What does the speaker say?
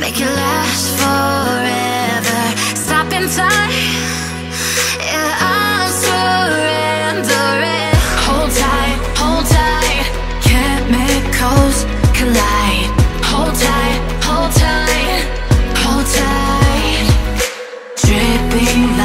Make it last forever. Stop in time Yeah, I'm surrendering Hold tight, hold tight. Chemicals collide. Hold tight, hold tight. Hold tight. Dripping